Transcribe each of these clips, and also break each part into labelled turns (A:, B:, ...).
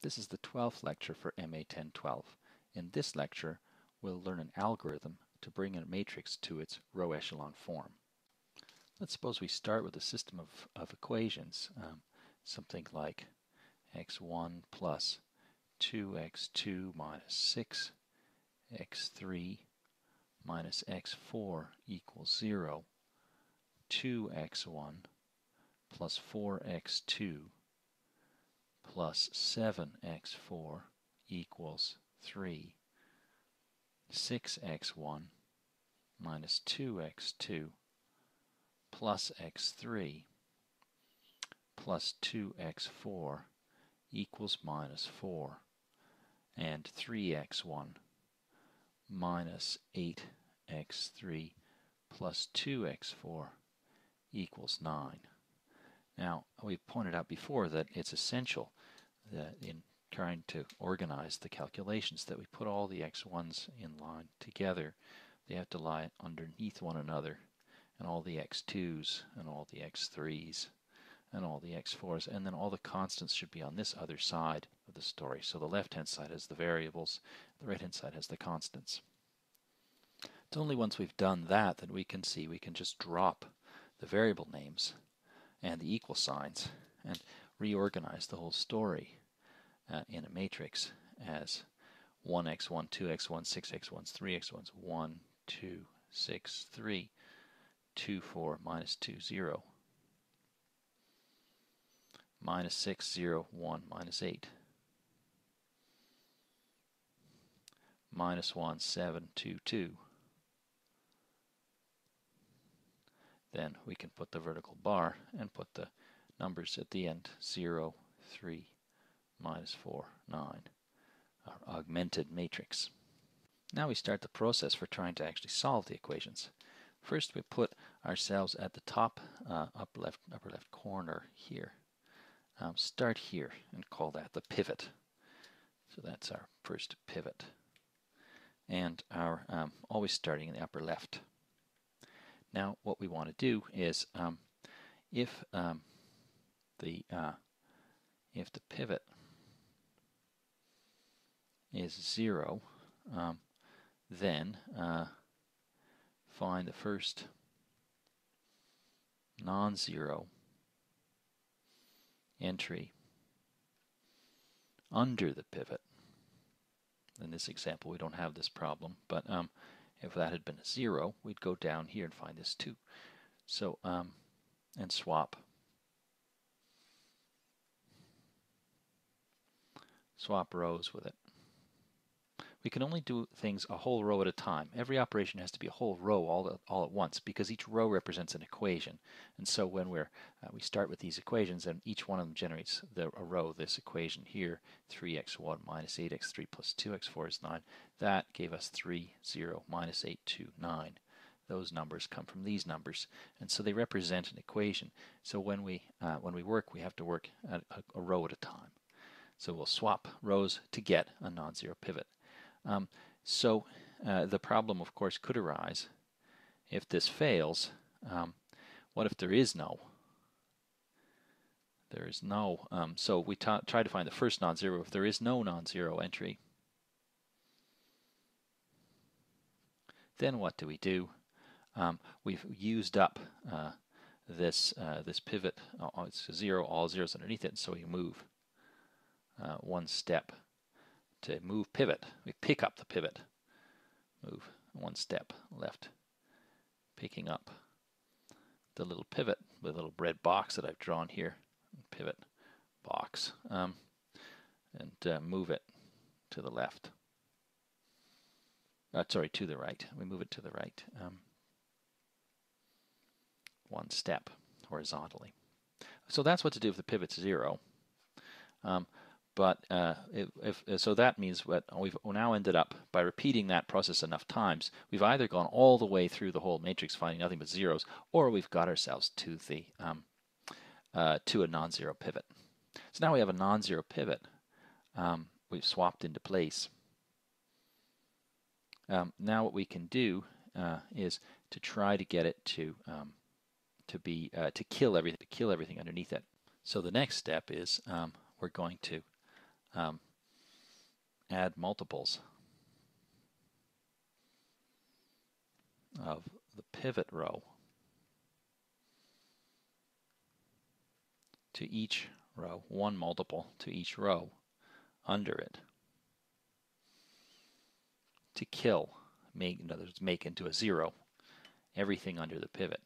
A: This is the 12th lecture for MA 1012. In this lecture, we'll learn an algorithm to bring a matrix to its row echelon form. Let's suppose we start with a system of, of equations, um, something like x1 plus 2x2 minus 6, x3 minus x4 equals 0, 2x1 plus 4x2 plus 7x4 equals 3. 6x1 minus 2x2 plus x3 plus 2x4 equals minus 4 and 3x1 minus 8x3 plus 2x4 equals 9. Now, we pointed out before that it's essential in trying to organize the calculations that we put all the x1s in line together. They have to lie underneath one another, and all the x2s and all the x3s and all the x4s, and then all the constants should be on this other side of the story. So the left-hand side has the variables, the right-hand side has the constants. It's only once we've done that that we can see we can just drop the variable names and the equal signs and reorganize the whole story uh, in a matrix as 1x1, 2x1, 6x1, 3x1, 1, 2, 6, 3, 2, 4, minus 2, 0, minus 6, 0, 1, minus 8, minus 1, 7, 2, 2. Then we can put the vertical bar and put the numbers at the end 0, 3, minus 4, 9, our augmented matrix. Now we start the process for trying to actually solve the equations. First we put ourselves at the top uh, upper left upper left corner here. Um, start here and call that the pivot. So that's our first pivot. And our um, always starting in the upper left. Now what we want to do is um, if um, the uh, if the pivot is 0, um, then uh, find the first non-zero entry under the pivot. In this example, we don't have this problem, but um, if that had been a 0, we'd go down here and find this 2. So, um, and swap. Swap rows with it we can only do things a whole row at a time. Every operation has to be a whole row all all at once because each row represents an equation. And so when we're uh, we start with these equations and each one of them generates the, a row, this equation here, 3x1 minus 8x3 plus 2x4 is 9. That gave us 3, 0, minus 8, 2, 9 those numbers come from these numbers and so they represent an equation so when we uh, when we work we have to work a, a, row at a time so we'll swap rows to get a non-zero pivot um, so uh, the problem, of course, could arise if this fails. Um, what if there is no? There is no. Um, so we try to find the first non-zero. If there is no non-zero entry, then what do we do? Um, we've used up uh, this uh, this pivot. It's zero, all zeros underneath it, so we move uh, one step to move pivot. We pick up the pivot. Move one step left, picking up the little pivot, the little red box that I've drawn here, pivot box, um, and uh, move it to the left. Uh, sorry, to the right. We move it to the right. Um, one step horizontally. So that's what to do if the pivot's zero. Um, but uh, if, if, so that means what we've now ended up by repeating that process enough times, we've either gone all the way through the whole matrix finding nothing but zeros, or we've got ourselves to the um, uh, to a non-zero pivot. So now we have a non-zero pivot. Um, we've swapped into place. Um, now what we can do uh, is to try to get it to um, to be uh, to kill everything to kill everything underneath it. So the next step is um, we're going to um, add multiples of the pivot row to each row, one multiple to each row under it to kill, make, in other words, make into a zero everything under the pivot.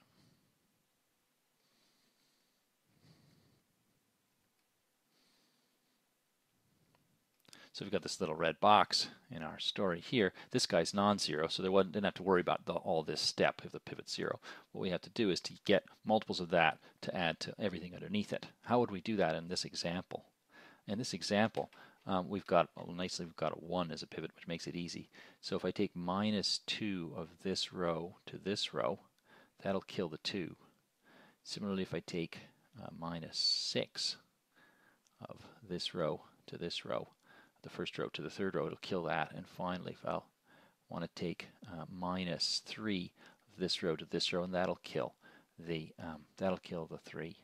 A: So we've got this little red box in our story here. This guy's non-zero, so wasn't, didn't have to worry about the, all this step if the pivot's zero. What we have to do is to get multiples of that to add to everything underneath it. How would we do that in this example? In this example, um, we've got, well, nicely, we've got a 1 as a pivot, which makes it easy. So if I take minus 2 of this row to this row, that'll kill the 2. Similarly, if I take uh, minus 6 of this row to this row, the first row to the third row, it'll kill that. And finally, if I'll want to take uh, minus 3 of this row to this row, and that'll kill the um, that'll kill the 3.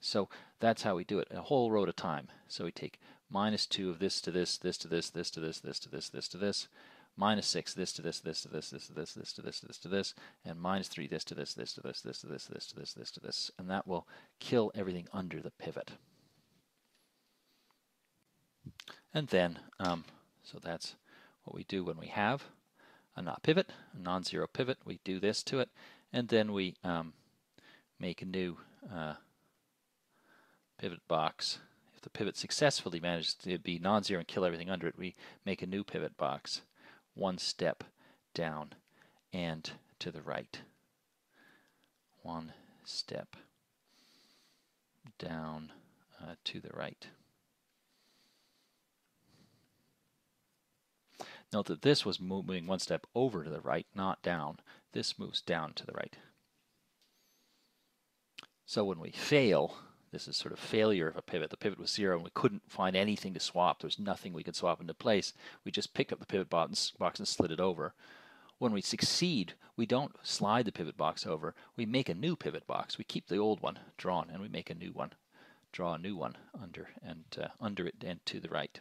A: So that's how we do it, a whole row at a time. So we take minus 2 of this to this, this to this, this to this, this to this, this to this, minus 6 this to this, this to this, this to this, this to this, this to this, and minus 3 this to this, this to this, this to this, this to this, this to this, and that will kill everything under the pivot. And then, um, so that's what we do when we have a not pivot, a non-zero pivot. We do this to it, and then we um, make a new uh, pivot box. If the pivot successfully manages to be non-zero and kill everything under it, we make a new pivot box one step down and to the right. One step down uh, to the right. Note that this was moving one step over to the right, not down. This moves down to the right. So when we fail, this is sort of failure of a pivot. The pivot was zero and we couldn't find anything to swap. There was nothing we could swap into place. We just picked up the pivot box and slid it over. When we succeed, we don't slide the pivot box over. We make a new pivot box. We keep the old one drawn and we make a new one. Draw a new one under and uh, under it and to the right.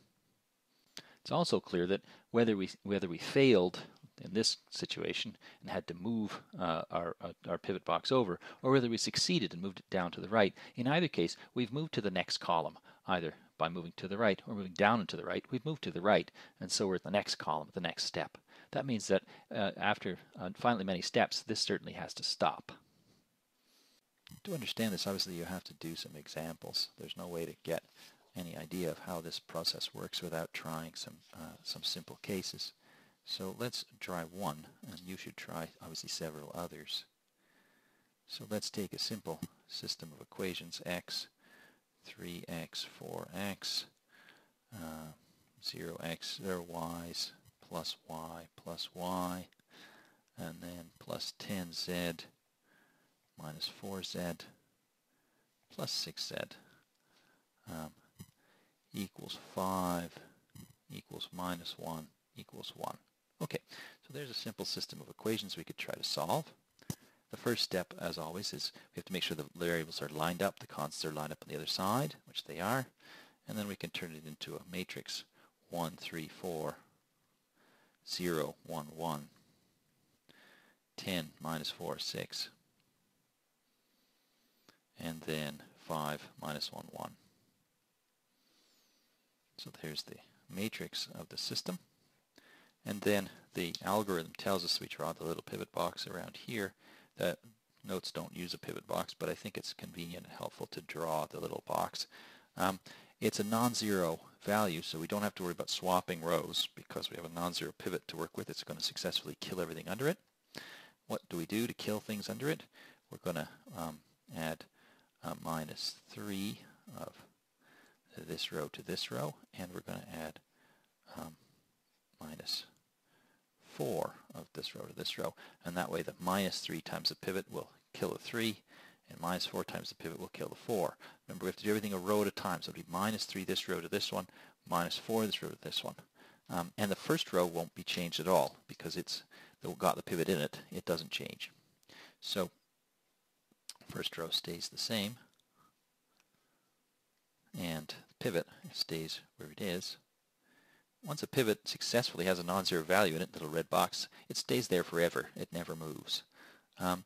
A: It's also clear that whether we whether we failed in this situation and had to move uh, our, uh, our pivot box over, or whether we succeeded and moved it down to the right, in either case, we've moved to the next column, either by moving to the right or moving down and to the right, we've moved to the right, and so we're at the next column, the next step. That means that uh, after uh, finally many steps, this certainly has to stop. To understand this, obviously you have to do some examples. There's no way to get any idea of how this process works without trying some, uh, some simple cases. So let's try one, and you should try obviously several others. So let's take a simple system of equations, x, 3x, 4x, uh, 0x, 0 y's, plus y, plus y, and then plus 10z, minus 4z, plus 6z. Um, equals 5 equals minus 1 equals 1. Okay, so there's a simple system of equations we could try to solve. The first step, as always, is we have to make sure the variables are lined up, the constants are lined up on the other side, which they are, and then we can turn it into a matrix 1, 3, 4, 0, 1, 1, 10, minus 4, 6, and then 5, minus 1, 1. So there's the matrix of the system. And then the algorithm tells us we draw the little pivot box around here. The notes don't use a pivot box, but I think it's convenient and helpful to draw the little box. Um, it's a non-zero value, so we don't have to worry about swapping rows because we have a non-zero pivot to work with. It's going to successfully kill everything under it. What do we do to kill things under it? We're going to um, add uh, minus 3 of this row to this row, and we're going to add um, minus 4 of this row to this row, and that way the minus 3 times the pivot will kill the 3, and minus 4 times the pivot will kill the 4. Remember, we have to do everything a row at a time, so it'll be minus 3 this row to this one, minus 4 this row to this one. Um, and the first row won't be changed at all because it's got the pivot in it. It doesn't change. So first row stays the same pivot stays where it is. Once a pivot successfully has a non-zero value in it, little red box, it stays there forever. It never moves. Um,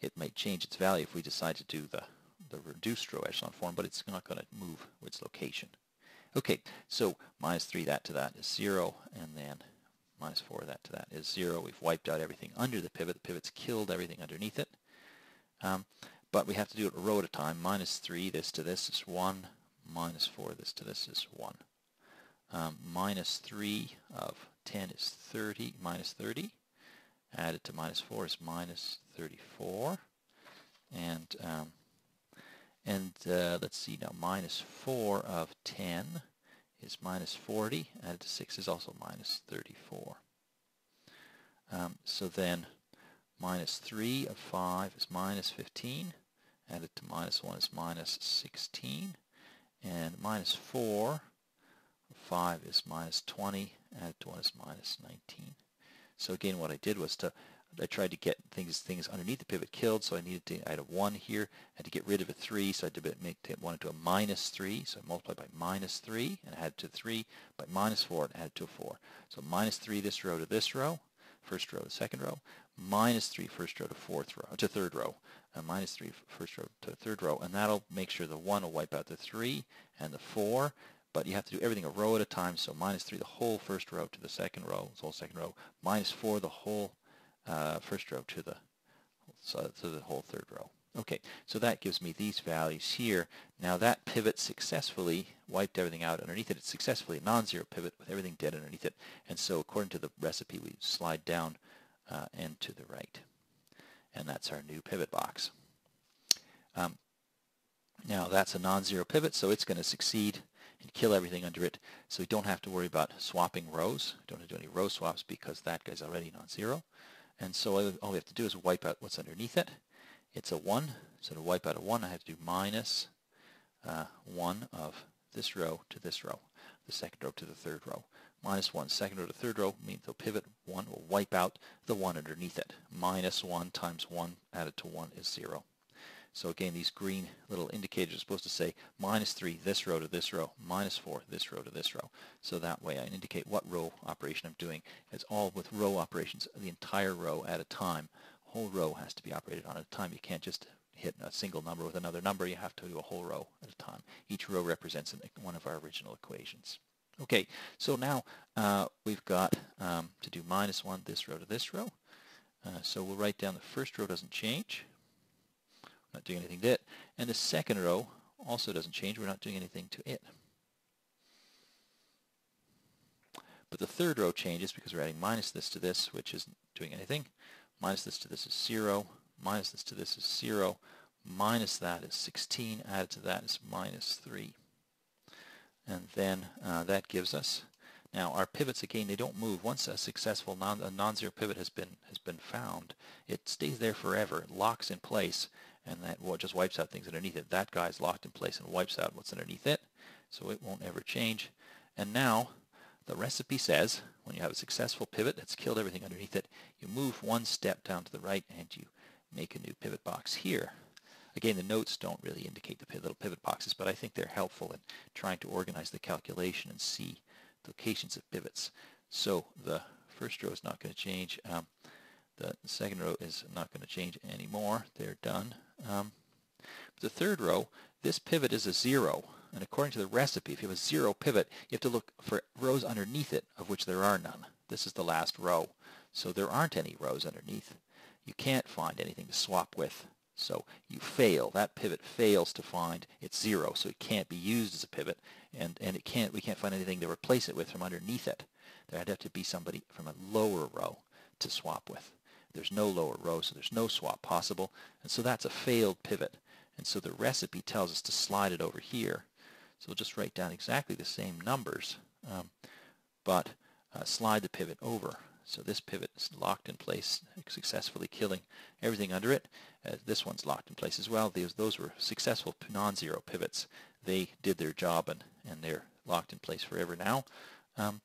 A: it might change its value if we decide to do the, the reduced row echelon form, but it's not going to move its location. Okay, so minus 3 that to that is 0, and then minus 4 that to that is 0. We've wiped out everything under the pivot. The pivot's killed everything underneath it. Um, but we have to do it a row at a time. Minus 3, this to this is 1. Minus 4, this to this is 1. Um, minus 3 of 10 is 30, minus 30. Added to minus 4 is minus 34. And um, and uh, let's see now, minus 4 of 10 is minus 40. Added to 6 is also minus 34. Um, so then minus 3 of 5 is minus 15. Added to minus 1 is minus 16. And minus 4 5 is minus 20. Added to 1 is minus 19. So again, what I did was to I tried to get things things underneath the pivot killed, so I needed to, I had a 1 here, I had to get rid of a 3, so I had to make it 1 into a minus 3, so I multiplied by minus 3, and added to 3, by minus 4, and added to a 4. So minus 3 this row to this row, first row to second row, minus 3 first row to fourth row, to third row, and minus 3 first row to third row, and that'll make sure the 1 will wipe out the 3 and the 4, but you have to do everything a row at a time, so minus 3 the whole first row to the second row, the whole second row, minus 4 the whole uh, first row to the so to the whole third row. Okay, so that gives me these values here. Now that pivot successfully wiped everything out underneath it. It's successfully a non-zero pivot with everything dead underneath it. And so according to the recipe, we slide down uh, and to the right. And that's our new pivot box. Um, now that's a non-zero pivot, so it's going to succeed and kill everything under it. So we don't have to worry about swapping rows. We Don't have to do any row swaps because that guy's already non-zero. And so all we have to do is wipe out what's underneath it. It's a 1, so to wipe out a 1 I have to do minus uh, 1 of this row to this row, the second row to the third row. Minus 1, second row to third row means the pivot 1 will wipe out the 1 underneath it. Minus 1 times 1 added to 1 is 0. So again, these green little indicators are supposed to say minus 3 this row to this row, minus 4 this row to this row. So that way I indicate what row operation I'm doing. It's all with row operations, the entire row at a time. Whole row has to be operated on at a time. You can't just hit a single number with another number. You have to do a whole row at a time. Each row represents one of our original equations. Okay, so now uh, we've got um, to do minus 1 this row to this row. Uh, so we'll write down the first row doesn't change We're not doing anything to it. And the second row also doesn't change. We're not doing anything to it. But the third row changes because we're adding minus this to this, which isn't doing anything. Minus this to this is 0. Minus this to this is 0. Minus that is 16. Added to that is minus 3. And then uh, that gives us now our pivots again they don't move. Once a successful non, a non-zero pivot has been has been found, it stays there forever. It locks in place and that well, just wipes out things underneath it. That guy's locked in place and wipes out what's underneath it, so it won't ever change. And now the recipe says when you have a successful pivot that's killed everything underneath it, you move one step down to the right and you make a new pivot box here. Again, the notes don't really indicate the little pivot boxes, but I think they're helpful in trying to organize the calculation and see the locations of pivots. So the first row is not going to change. Um, the second row is not going to change anymore. They're done. Um, the third row, this pivot is a zero. And according to the recipe, if you have a zero pivot, you have to look for rows underneath it, of which there are none. This is the last row. So there aren't any rows underneath. You can't find anything to swap with. So you fail. That pivot fails to find its zero, so it can't be used as a pivot, and, and it can't, we can't find anything to replace it with from underneath it. There'd have to be somebody from a lower row to swap with. There's no lower row, so there's no swap possible. And so that's a failed pivot. And so the recipe tells us to slide it over here. So we'll just write down exactly the same numbers, um, but uh, slide the pivot over. So this pivot is locked in place, successfully killing everything under it. Uh, this one's locked in place as well. These, those were successful non-zero pivots. They did their job and, and they're locked in place forever now. Um,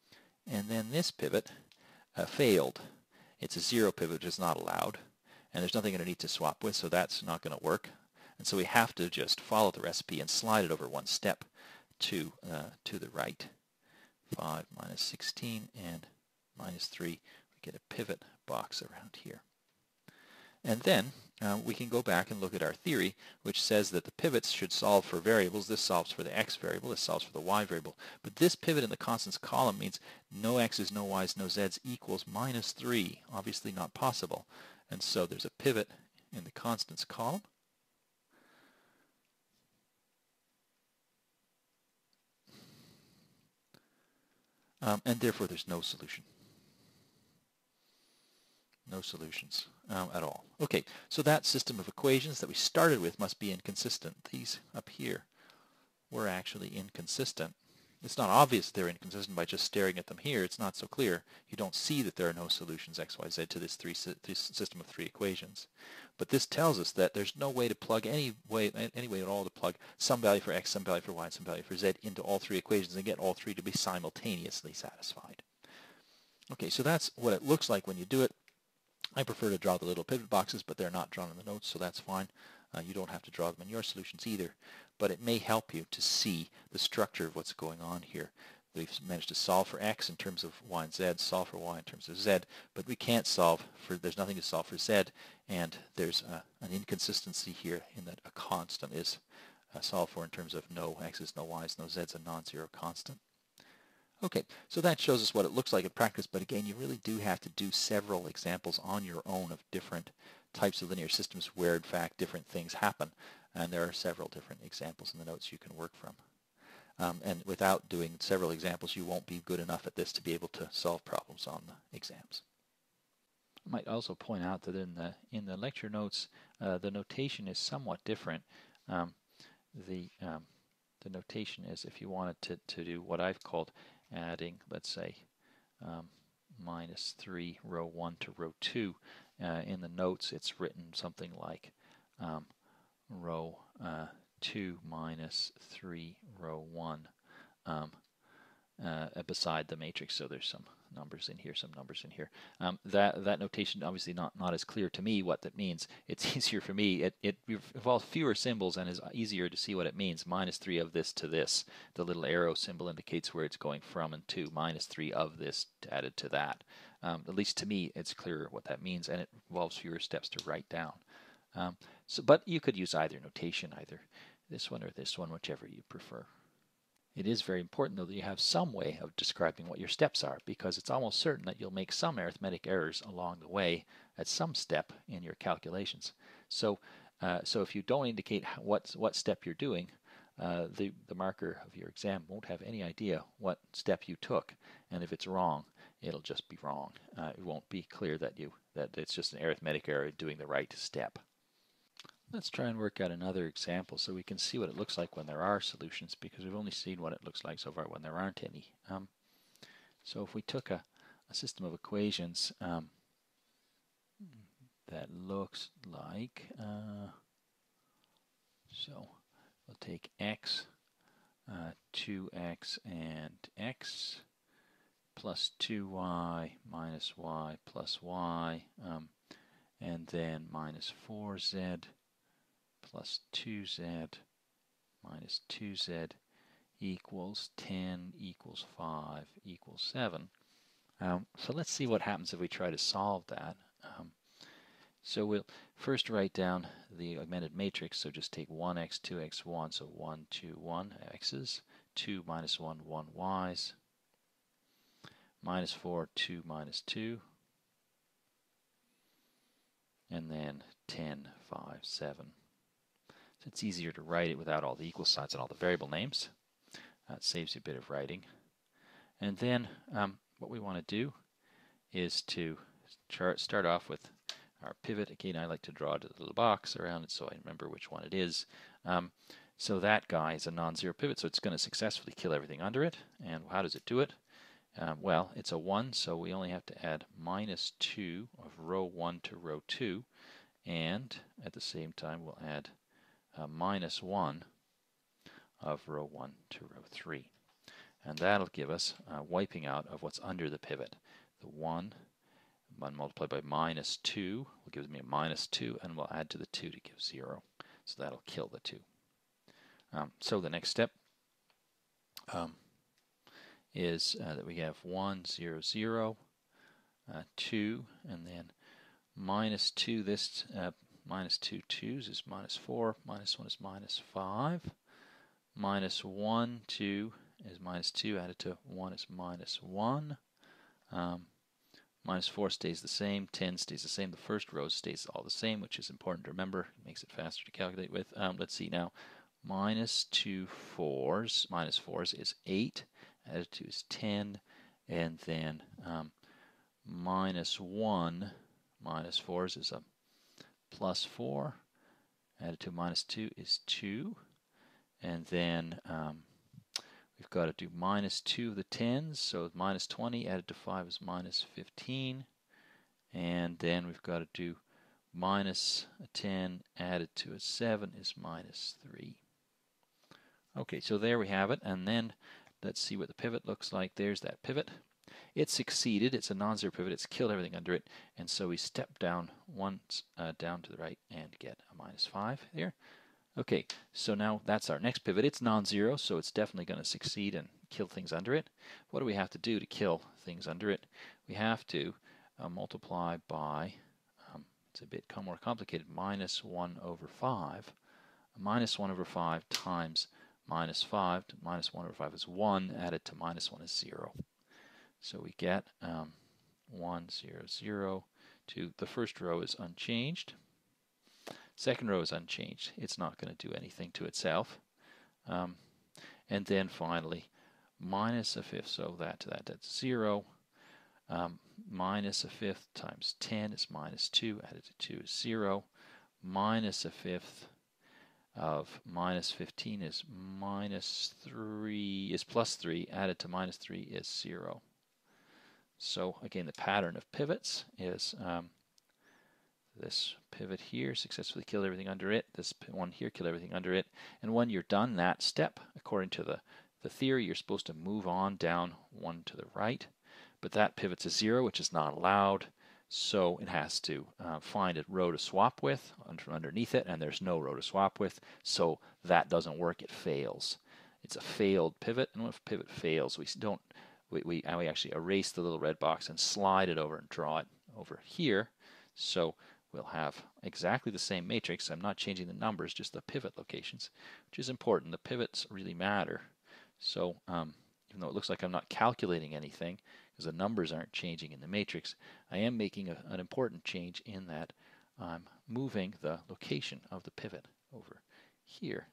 A: and then this pivot uh, failed. It's a zero pivot, which is not allowed. And there's nothing underneath to to swap with, so that's not going to work. And so we have to just follow the recipe and slide it over one step to, uh, to the right. 5 minus 16 and minus 3. We get a pivot box around here. And then uh, we can go back and look at our theory, which says that the pivots should solve for variables. This solves for the x variable, this solves for the y variable. But this pivot in the constants column means no x's, no y's, no z's equals minus 3. Obviously not possible. And so there's a pivot in the constants column. Um, and therefore there's no solution. No solutions um, at all. Okay, so that system of equations that we started with must be inconsistent. These up here were actually inconsistent. It's not obvious they're inconsistent by just staring at them here. It's not so clear. You don't see that there are no solutions x, y, z to this, three, this system of three equations. But this tells us that there's no way to plug any way, any way at all to plug some value for x, some value for y, and some value for z into all three equations and get all three to be simultaneously satisfied. Okay, so that's what it looks like when you do it. I prefer to draw the little pivot boxes, but they're not drawn in the notes, so that's fine. Uh, you don't have to draw them in your solutions either, but it may help you to see the structure of what's going on here. We've managed to solve for x in terms of y and z, solve for y in terms of z, but we can't solve for, there's nothing to solve for z, and there's a, an inconsistency here in that a constant is uh, solved for in terms of no x's, no y's, no z's, a non-zero constant. Okay, so that shows us what it looks like in practice, but again, you really do have to do several examples on your own of different types of linear systems where, in fact, different things happen. And there are several different examples in the notes you can work from. Um, and without doing several examples, you won't be good enough at this to be able to solve problems on the exams. I might also point out that in the in the lecture notes, uh, the notation is somewhat different. Um, the um, the notation is if you wanted to, to do what I've called adding, let's say, um, minus 3 row 1 to row 2. Uh, in the notes, it's written something like um, row uh, 2 minus 3 row 1 um, uh, beside the matrix. So there's some numbers in here, some numbers in here. Um, that that notation obviously not not as clear to me what that means. It's easier for me. It it involves fewer symbols and is easier to see what it means. Minus three of this to this. The little arrow symbol indicates where it's going from, and two minus three of this added to that. Um, at least to me, it's clearer what that means, and it involves fewer steps to write down. Um, so, but you could use either notation, either this one or this one, whichever you prefer. It is very important, though, that you have some way of describing what your steps are, because it's almost certain that you'll make some arithmetic errors along the way at some step in your calculations. So, uh, so if you don't indicate what, what step you're doing, uh, the, the marker of your exam won't have any idea what step you took, and if it's wrong, it'll just be wrong. Uh, it won't be clear that you that it's just an arithmetic error doing the right step. Let's try and work out another example so we can see what it looks like when there are solutions because we've only seen what it looks like so far when there aren't any. Um, so if we took a, a system of equations um, that looks like, uh, so we'll take x, uh, 2x and x plus 2y minus y plus y, um, and then minus 4z plus 2z minus 2z equals 10 equals 5 equals 7. Um, so let's see what happens if we try to solve that. Um, so we'll first write down the augmented matrix, so just take 1x, 2x, 1, so 1, 2, 1 x's, 2 minus 1, 1 y's, minus 4, 2 minus 2, and then 10, 5, 7 it's easier to write it without all the equal signs and all the variable names. That saves you a bit of writing. And then um, what we want to do is to chart, start off with our pivot. Again, I like to draw a little box around it so I remember which one it is. Um, so that guy is a non-zero pivot, so it's going to successfully kill everything under it. And how does it do it? Um, well, it's a 1, so we only have to add minus 2 of row 1 to row 2. And at the same time, we'll add uh, minus 1 of row 1 to row 3. And that'll give us uh, wiping out of what's under the pivot. The 1 multiplied by minus 2 will give me a minus 2, and we'll add to the 2 to give 0. So that'll kill the 2. Um, so the next step um, is uh, that we have 1, 0, 0, uh, 2, and then minus 2, this uh, minus 2 2s is minus 4, minus 1 is minus 5, minus 1, 2 is minus 2, added to 1 is minus 1, um, minus 4 stays the same, 10 stays the same, the first row stays all the same, which is important to remember, it makes it faster to calculate with. Um, let's see now, minus 2 fours, minus 4s is 8, added to is 10, and then um, minus 1 minus 4s is a plus 4. Added to minus 2 is 2. And then um, we've got to do minus 2 of the 10s, so minus 20 added to 5 is minus 15. And then we've got to do minus a 10 added to a 7 is minus 3. Okay, so there we have it. And then let's see what the pivot looks like. There's that pivot. It succeeded. It's a non-zero pivot. It's killed everything under it. And so we step down once uh, down to the right and get a minus 5 here. Okay, so now that's our next pivot. It's non-zero, so it's definitely going to succeed and kill things under it. What do we have to do to kill things under it? We have to uh, multiply by, um, it's a bit more complicated, minus 1 over 5. Minus 1 over 5 times minus 5. Minus 1 over 5 is 1. Added to minus 1 is 0. So we get um, 1, 0, 0, 2. The first row is unchanged. Second row is unchanged. It's not going to do anything to itself. Um, and then finally, minus a fifth, so that to that, that's 0. Um, minus a fifth times 10 is minus 2, added to 2 is 0. Minus a fifth of minus 15 is minus 3, is plus 3, added to minus 3 is 0. So again, the pattern of pivots is um, this pivot here successfully killed everything under it, this one here killed everything under it, and when you're done that step, according to the, the theory, you're supposed to move on down one to the right, but that pivot's a zero, which is not allowed, so it has to uh, find a row to swap with underneath it, and there's no row to swap with, so that doesn't work, it fails. It's a failed pivot, and when a pivot fails, we don't we, we, we actually erase the little red box and slide it over and draw it over here. So we'll have exactly the same matrix. I'm not changing the numbers, just the pivot locations, which is important. The pivots really matter. So um, even though it looks like I'm not calculating anything, because the numbers aren't changing in the matrix, I am making a, an important change in that I'm moving the location of the pivot over here.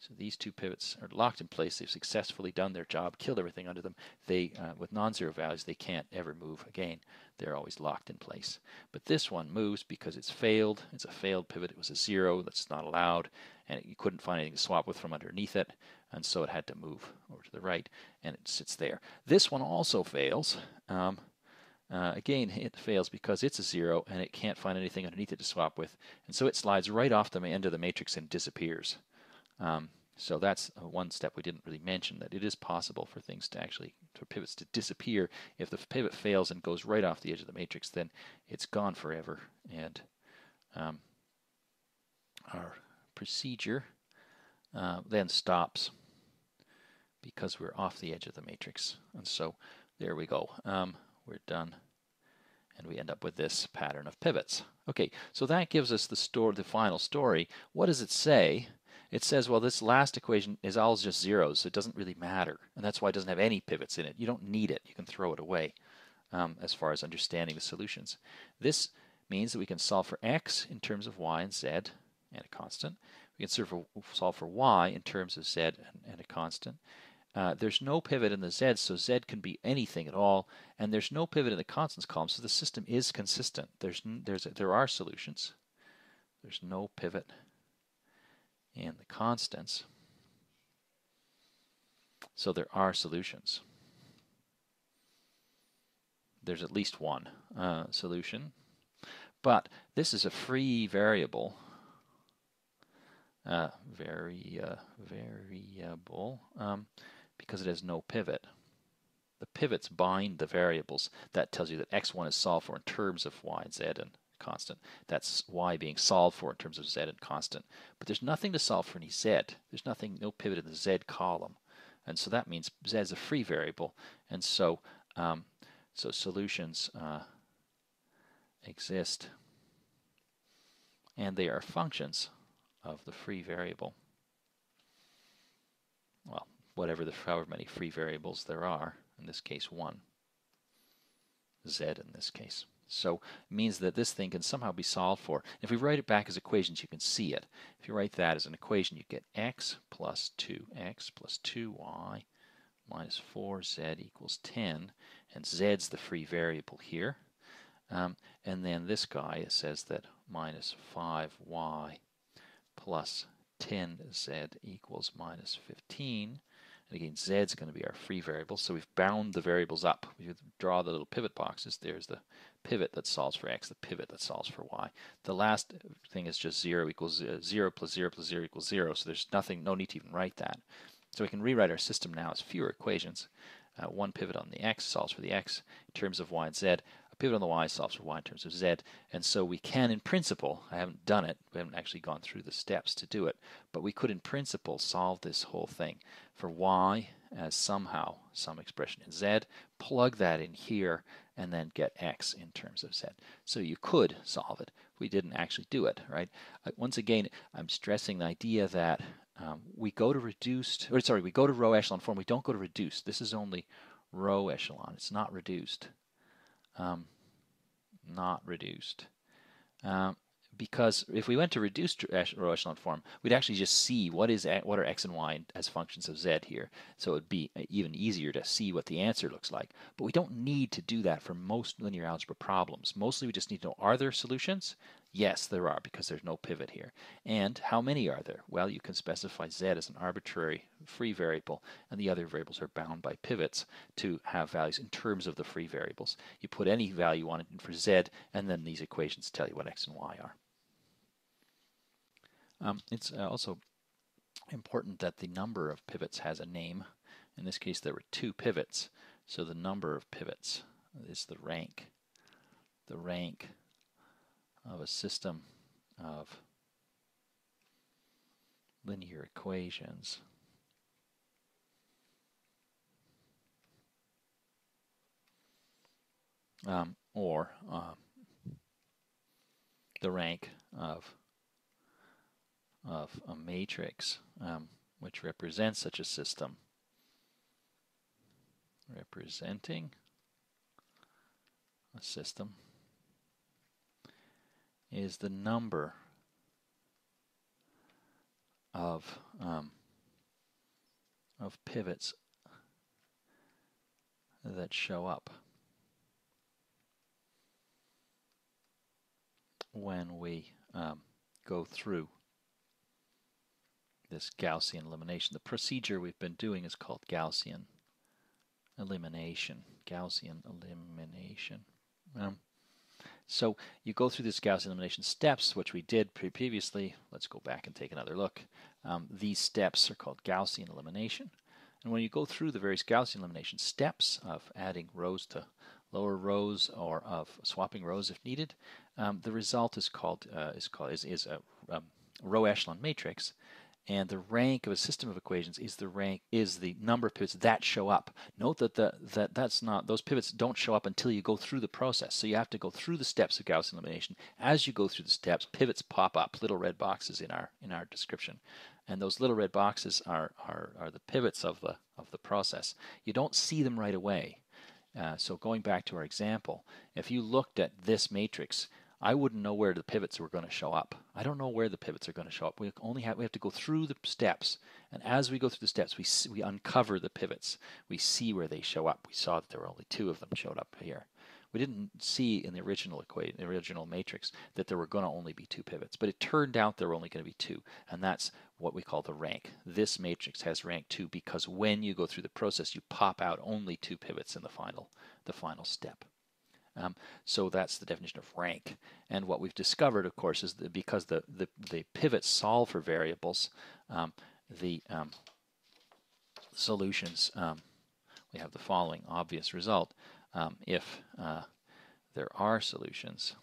A: So these two pivots are locked in place. They've successfully done their job, killed everything under them. They, uh, with non-zero values, they can't ever move again. They're always locked in place. But this one moves because it's failed. It's a failed pivot. It was a zero. That's not allowed. And it, you couldn't find anything to swap with from underneath it. And so it had to move over to the right. And it sits there. This one also fails. Um, uh, again, it fails because it's a zero and it can't find anything underneath it to swap with. And so it slides right off the end of the matrix and disappears. Um, so that's one step we didn't really mention, that it is possible for things to actually, for pivots to disappear. If the pivot fails and goes right off the edge of the matrix, then it's gone forever. And um, our procedure uh, then stops because we're off the edge of the matrix. And so there we go. Um, we're done. And we end up with this pattern of pivots. Okay, so that gives us the, store, the final story. What does it say? It says, well, this last equation is all just zeros, so it doesn't really matter. And that's why it doesn't have any pivots in it. You don't need it. You can throw it away um, as far as understanding the solutions. This means that we can solve for x in terms of y and z and a constant. We can for, solve for y in terms of z and, and a constant. Uh, there's no pivot in the z, so z can be anything at all, and there's no pivot in the constants column, so the system is consistent. There's, there's, there are solutions. There's no pivot and the constants. So there are solutions. There's at least one uh, solution. But this is a free variable. Uh, very uh, variable um, because it has no pivot. The pivots bind the variables. That tells you that x1 is solved for in terms of y and z, and constant. That's y being solved for in terms of z and constant. But there's nothing to solve for any z. There's nothing, no pivot in the z column. and so that means z is a free variable, and so um, so solutions uh, exist, and they are functions of the free variable. Well, whatever the however many free variables there are, in this case one, z in this case. So it means that this thing can somehow be solved for. If we write it back as equations, you can see it. If you write that as an equation, you get x plus 2x plus 2y minus 4z equals 10. And z's the free variable here. Um, and then this guy says that minus 5y plus 10z equals minus 15. And again, z is going to be our free variable, so we've bound the variables up. We draw the little pivot boxes. There's the pivot that solves for x, the pivot that solves for y. The last thing is just 0 equals uh, 0 plus 0 plus 0 equals 0, so there's nothing, no need to even write that. So we can rewrite our system now as fewer equations. Uh, one pivot on the x solves for the x in terms of y and z. A pivot on the y solves for y in terms of z. And so we can, in principle, I haven't done it, we haven't actually gone through the steps to do it, but we could, in principle, solve this whole thing for y as somehow some expression in z, plug that in here, and then get x in terms of z. So you could solve it. We didn't actually do it, right? Uh, once again, I'm stressing the idea that um, we go to reduced, or sorry, we go to row echelon form. We don't go to reduced. This is only row echelon. It's not reduced um, not reduced. Um, because if we went to reduced row echelon form, we'd actually just see what is what are x and y as functions of z here. So it'd be even easier to see what the answer looks like. But we don't need to do that for most linear algebra problems. Mostly we just need to know, are there solutions? Yes, there are, because there's no pivot here. And how many are there? Well, you can specify z as an arbitrary free variable, and the other variables are bound by pivots to have values in terms of the free variables. You put any value on it for z, and then these equations tell you what x and y are. Um, it's uh, also important that the number of pivots has a name. In this case, there were two pivots, so the number of pivots is the rank. The rank of a system of linear equations. Um, or uh, the rank of of a matrix um, which represents such a system. Representing a system is the number of um, of pivots that show up when we um, go through this Gaussian elimination. The procedure we've been doing is called Gaussian elimination. Gaussian elimination. Um, so you go through this Gaussian elimination steps, which we did pre previously. Let's go back and take another look. Um, these steps are called Gaussian elimination. And when you go through the various Gaussian elimination steps of adding rows to lower rows or of swapping rows if needed, um, the result is called uh, is called is, is a um, row echelon matrix and the rank of a system of equations is the rank is the number of pivots that show up. Note that the, that that's not those pivots don't show up until you go through the process. So you have to go through the steps of Gaussian elimination. As you go through the steps, pivots pop up, little red boxes in our in our description, and those little red boxes are are, are the pivots of the of the process. You don't see them right away. Uh, so going back to our example, if you looked at this matrix, I wouldn't know where the pivots were going to show up. I don't know where the pivots are going to show up. We only have we have to go through the steps, and as we go through the steps, we we uncover the pivots. We see where they show up. We saw that there were only two of them showed up here. We didn't see in the original equation, the original matrix, that there were going to only be two pivots, but it turned out there were only going to be two, and that's what we call the rank. This matrix has rank two because when you go through the process, you pop out only two pivots in the final the final step. Um, so that's the definition of rank. And what we've discovered, of course, is that because the, the, the pivots solve for variables, um, the um, solutions, um, we have the following obvious result. Um, if uh, there are solutions,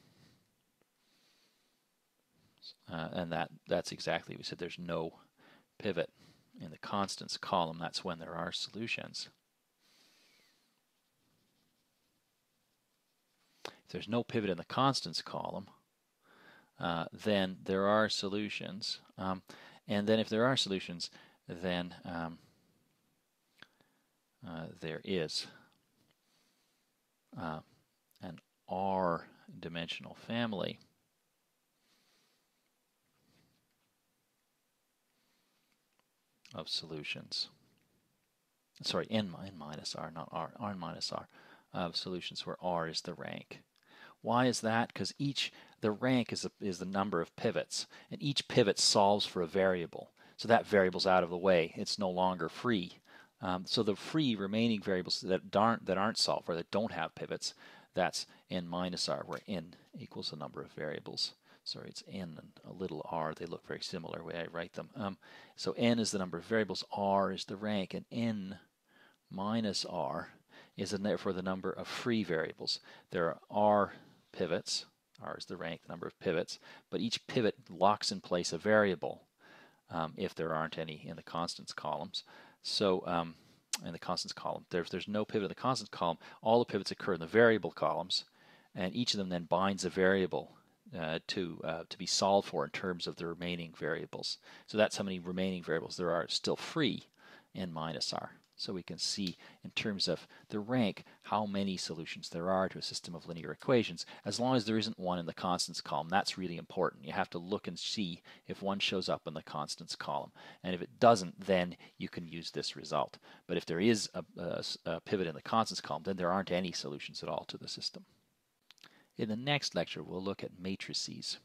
A: uh, and that that's exactly, we said there's no pivot in the constants column, that's when there are solutions. If there's no pivot in the constants column, uh, then there are solutions. Um, and then if there are solutions, then um, uh, there is uh, an R dimensional family. of solutions. Sorry, n, n minus r, not r, r minus r, of solutions where r is the rank. Why is that? Because each, the rank is, a, is the number of pivots, and each pivot solves for a variable. So that variable's out of the way. It's no longer free. Um, so the free remaining variables that aren't, that aren't solved, or that don't have pivots, that's n minus r, where n equals the number of variables. Sorry, it's n and a little r. They look very similar the way I write them. Um, so n is the number of variables, r is the rank, and n minus r is therefore the number of free variables. There are pivots, r is the rank, the number of pivots, but each pivot locks in place a variable um, if there aren't any in the constants columns. So um, in the constants column, there's, there's no pivot in the constants column, all the pivots occur in the variable columns, and each of them then binds a variable uh, to uh, to be solved for in terms of the remaining variables. So that's how many remaining variables there are still free in minus r. So we can see in terms of the rank how many solutions there are to a system of linear equations as long as there isn't one in the constants column. That's really important. You have to look and see if one shows up in the constants column. And if it doesn't, then you can use this result. But if there is a, a, a pivot in the constants column, then there aren't any solutions at all to the system. In the next lecture, we'll look at matrices.